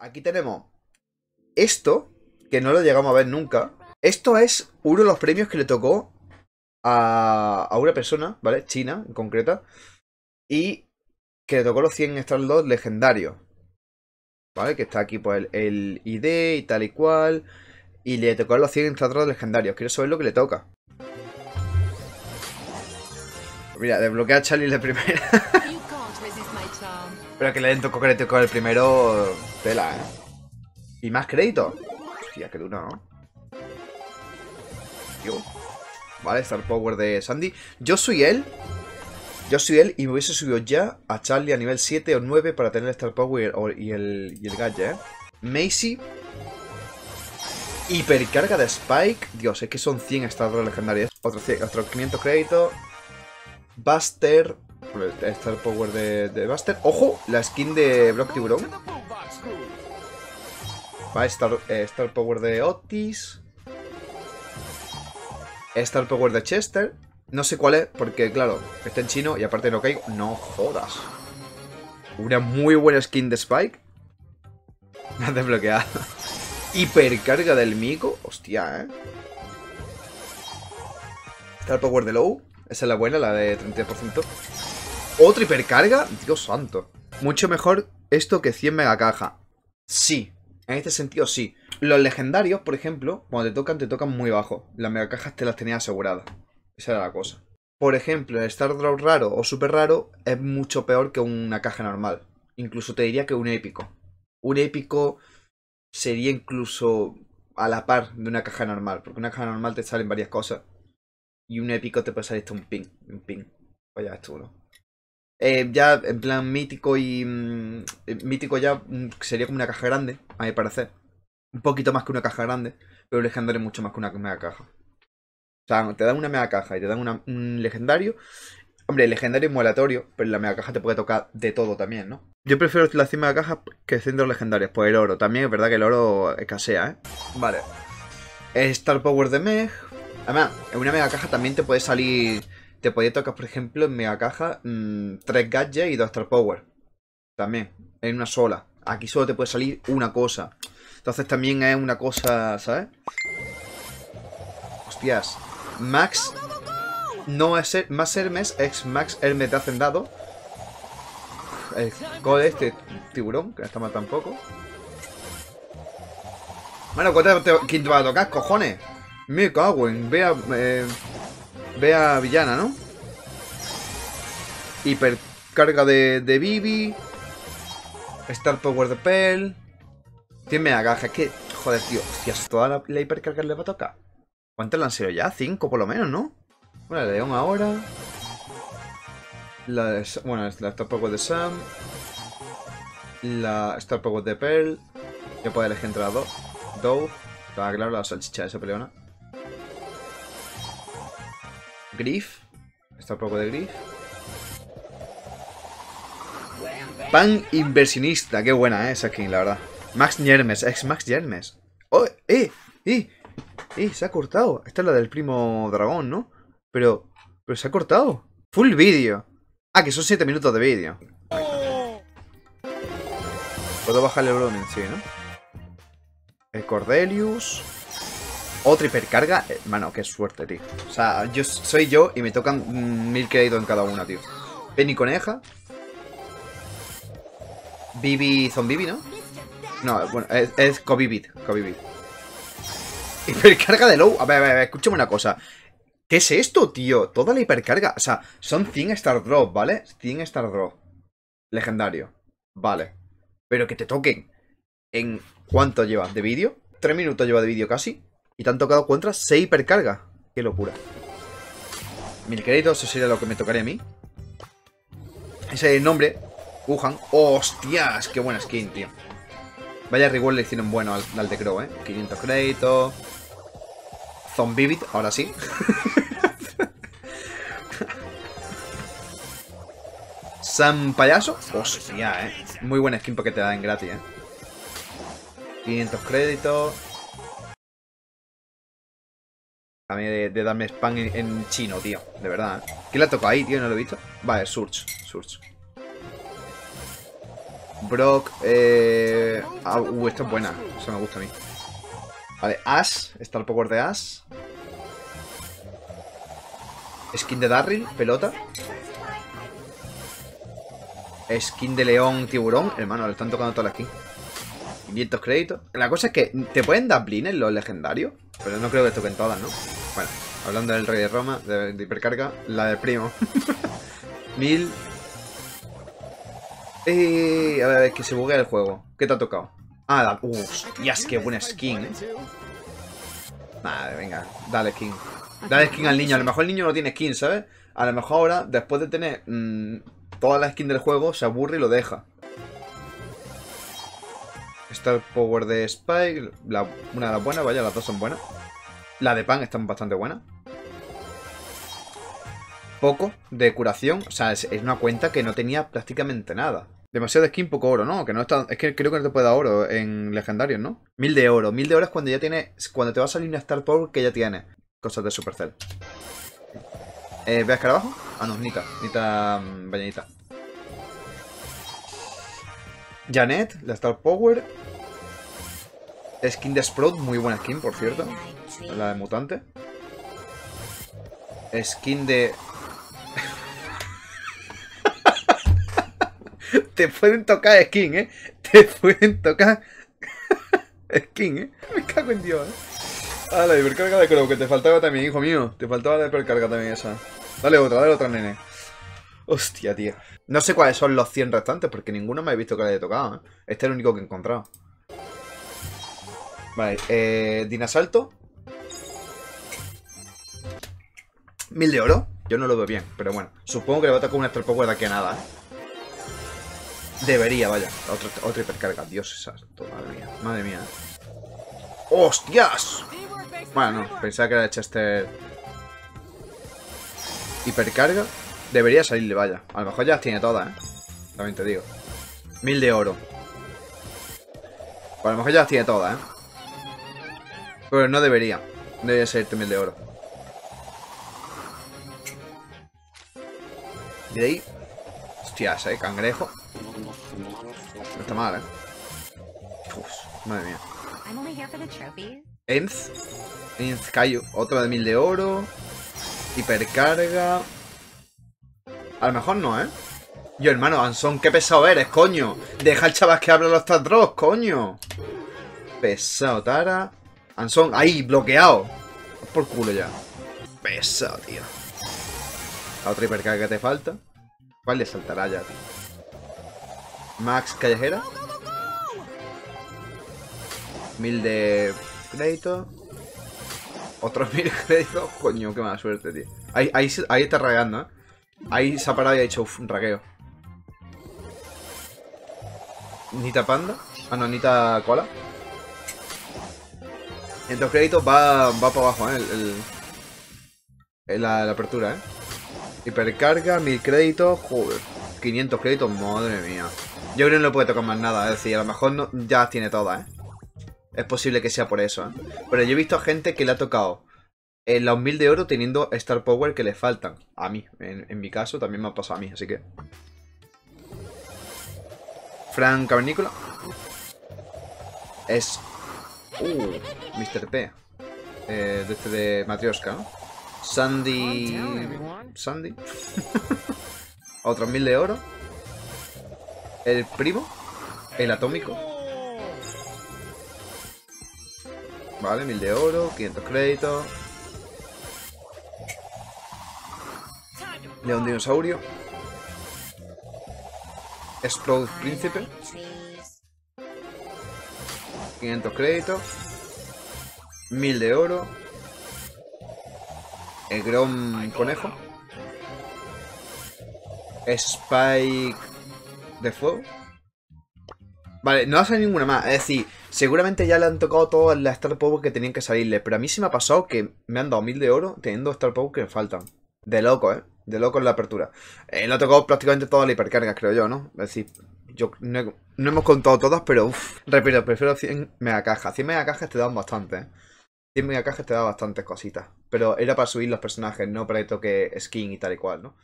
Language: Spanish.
aquí tenemos esto, que no lo llegamos a ver nunca. Esto es uno de los premios que le tocó a, a una persona, ¿vale? China, en concreta. Y que le tocó los 100 Star 2 legendarios. ¿Vale? Que está aquí pues el, ID y tal y cual. Y le tocó los 100 Star 2 legendarios. Quiero saber lo que le toca. Mira, desbloquea a Charlie de primera. Pero que le den tocó que le tocó el primero. Tela, ¿eh? ¿Y más crédito? Hostia, que duro, ¿no? Vale, Star Power de Sandy. Yo soy él. Yo soy él y me hubiese subido ya a Charlie a nivel 7 o 9 para tener Star Power y el, y el gadget, ¿eh? Macy. Hipercarga de Spike. Dios, es que son 100 Star legendarios. Otros otro 500 créditos. Buster. Star Power de, de Buster. ¡Ojo! La skin de Block Tiburón. Va, Star, eh, Star Power de Otis. Star Power de Chester. No sé cuál es, porque claro, está en chino y aparte no caigo. No jodas. Una muy buena skin de Spike. Me ha desbloqueado. Hipercarga del mico. Hostia, eh. Star Power de Low. Esa es la buena, la de 30%. ¿Otra hipercarga? Dios santo. Mucho mejor esto que 100 mega caja. Sí, en este sentido, sí. Los legendarios, por ejemplo, cuando te tocan, te tocan muy bajo. Las megacajas te las tenías aseguradas. Esa era la cosa. Por ejemplo, el Star Drop raro o super raro es mucho peor que una caja normal. Incluso te diría que un épico. Un épico sería incluso a la par de una caja normal. Porque una caja normal te salen varias cosas. Y un épico te puede salir un ping. Un ping. Vaya, esto, ¿no? Eh, ya en plan mítico y... Mm, eh, mítico ya mm, sería como una caja grande, a mi parecer. Un poquito más que una caja grande, pero legendario mucho más que una mega caja. O sea, te dan una mega caja y te dan un legendario. Hombre, el legendario es muy aleatorio, pero la mega caja te puede tocar de todo también, ¿no? Yo prefiero las 100 mega cajas que centros legendarios, pues el oro. También es verdad que el oro escasea, ¿eh? Vale. Star Power de Meg. Además, en una mega caja también te puede salir te podía tocar, por ejemplo, en mega caja, mmm, tres gadgets y dos Star Power. También, en una sola. Aquí solo te puede salir una cosa. Entonces también es una cosa, ¿sabes? Hostias. Max no es ser, más Hermes, ex Max Hermes de Hacendado. El code este tiburón, que no está mal tampoco. Bueno, ¿quién te va a tocar, cojones? Me cago en, vea, eh, Vea villana, ¿no? Hipercarga de, de Bibi. Star Power de Pell. Tiene agaja. Es que, joder, tío. Hostias, toda la, hipercarga le va a tocar. ¿Cuántas le han sido ya? Cinco por lo menos, ¿no? Bueno, la León ahora. La de, bueno, la Star Power de Sam. La Star Power de Pearl. Yo puedo elegir entre las dos. Dove. Estaba claro, la salchicha de esa peleona. Griff. Está un poco de Griff. Pan inversionista. Qué buena, ¿eh? Esa skin, la verdad. Max Yermes. Ex Max Yermes. ¡Oh! ¡Eh! ¡Eh! ¡Eh! Se ha cortado. Esta es la del primo dragón, ¿no? Pero... Pero se ha cortado. Full vídeo. Ah, que son 7 minutos de vídeo. Puedo bajarle el volumen, sí, ¿no? El Cordelius. Otra hipercarga. Hermano, eh, qué suerte, tío. O sea, yo soy yo y me tocan mil créditos en cada una, tío. Penny Coneja. Bibi Zombibi, ¿no? No, bueno, es, es Cobibit. Hipercarga de low. A ver, a ver, escúchame una cosa. ¿Qué es esto, tío? Toda la hipercarga. O sea, son 100 Star Drop, ¿vale? 100 Star Drop. Legendario. Vale. Pero que te toquen. ¿En cuánto lleva de vídeo? ¿Tres minutos lleva de vídeo casi? Y te han tocado contra 6 hipercargas. Qué locura. Mil créditos, eso sería lo que me tocaría a mí. Ese es el nombre. Wuhan. ¡Hostias! Qué buena skin, tío. Vaya reward le hicieron bueno al, de Crow, ¿eh? 500 créditos. Zombibit, ahora sí. San Payaso. Hostia, ¿eh? Muy buena skin porque te dan gratis, ¿eh? 500 créditos. A mí de, darme spam en, chino, tío. De verdad. ¿Qué le ha tocado ahí, tío? ¿No lo he visto? Vale, Surge. Surge. Brock, eh... Ah, uh, esta es buena. Eso me gusta a mí. Vale, Ash. Star Power de Ash. Skin de Darryl, pelota. Skin de león, tiburón. Hermano, le están tocando todas las skins. 500 créditos. La cosa es que te pueden dar blines los legendarios. Pero no creo que toquen todas, ¿no? Bueno, hablando del rey de Roma, de, hipercarga, la del primo. 1000. Eh, a ver, a ver, que se buguea el juego. ¿Qué te ha tocado? Ah, la... hostias, qué buena skin, eh. Vale, venga, dale skin. Dale skin al niño. A lo mejor el niño no tiene skin, ¿sabes? A lo mejor ahora, después de tener mmm, toda la skin del juego, se aburre y lo deja. Star Power de Spike, una de las buenas, vaya, las dos son buenas. La de Pan está bastante buena. Poco de curación, o sea, es, una cuenta que no tenía prácticamente nada. Demasiado skin, poco oro, ¿no? Que no está, es que creo que no te puede dar oro en legendarios, ¿no? Mil de oro. Mil de oro es cuando ya tiene. Cuando te va a salir una Star Power que ya tiene. Cosas de Supercell. Eh, ¿Ves abajo? Ah, no, Nita. Nita um, Bañanita. Janet, la Star Power. Skin de Sprout, muy buena skin, por cierto. La de mutante. Skin de... Te pueden tocar skin, ¿eh? Te pueden tocar skin, ¿eh? Me cago en Dios, ¿eh? Ah, la hipercarga de Crow, que te faltaba también, hijo mío. Te faltaba la hipercarga también esa. Dale otra, dale otra, nene. Hostia, tío. No sé cuáles son los 100 restantes, porque ninguno me ha visto que le haya tocado, ¿eh? Este es el único que he encontrado. Vale, eh, Dinasalto. Mil de oro. Yo no lo veo bien, pero bueno. Supongo que le va a tocar una Star Power de aquí a nada, ¿eh? Debería, vaya. Otra, otra hipercarga. Dios exacto. Madre mía. Madre mía. ¡Hostias! Bueno, no. Pensaba que era de Chester... Hipercarga. Debería salirle, vaya. A lo mejor ya las tiene todas, ¿eh? También te digo. Mil de oro. a lo mejor ya las tiene todas, ¿eh? Pero no debería. Debería ser mil de oro. Y de ahí... Hostias, eh, cangrejo. No está mal, eh. Uf, madre mía. Enz. Enz Kaiju. Otra de mil de oro. Hipercarga. A lo mejor no, ¿eh? Yo, hermano, Anson, qué pesado eres, coño. Deja al chaval que habla los Tadros, coño. Pesado, Tara. Anson, ahí, bloqueado. Por culo ya. Pesado, tío. La otra hipercarga que te falta. ¿Cuál le saltará ya, tío? Max Callejera. Mil de crédito. Otros mil créditos. Coño, qué mala suerte, tío. Ahí, ahí, ahí está ragueando, ¿eh? Ahí se ha parado y ha hecho un raqueo. Nita Panda. Ah, no, Nita Cola. En dos créditos va, va para abajo, ¿eh? El, la, apertura, ¿eh? Hipercarga, 1000 créditos. Joder. 500 créditos, madre mía. Yo creo que no le puede tocar más nada. Es decir, a lo mejor ya tiene todas, ¿eh? Es posible que sea por eso, ¿eh? Pero yo he visto a gente que le ha tocado en los 1000 de oro teniendo Star Power que le faltan. A mí, en, mi caso, también me ha pasado a mí, así que... Frank Cavernícola. Es... Uh, Mr. P. Eh, de este de Matrioska, ¿no? Sandy... Sandy. Otros 1000 de oro. El primo. El atómico. Vale, 1000 de oro, 500 créditos. León Dinosaurio. Explode Príncipe. 500 créditos. 1000 de oro. El Grom Conejo. Spike de fuego. Vale, no ha salido ninguna más. Es decir, seguramente ya le han tocado todas las Star Power que tenían que salirle. Pero a mí sí me ha pasado que me han dado 1000 de oro teniendo Star Power que me faltan. De loco, ¿eh? De loco en la apertura. Eh, le ha tocado prácticamente todas las hipercargas, creo yo, ¿no? Es decir, yo no, hemos contado todas, pero uff. Repito, prefiero 100 megacajas. 100 megacajas te dan bastante, ¿eh? 100 megacajas te dan bastantes cositas. Pero era para subir los personajes, no para que toque skin y tal y cual, ¿no?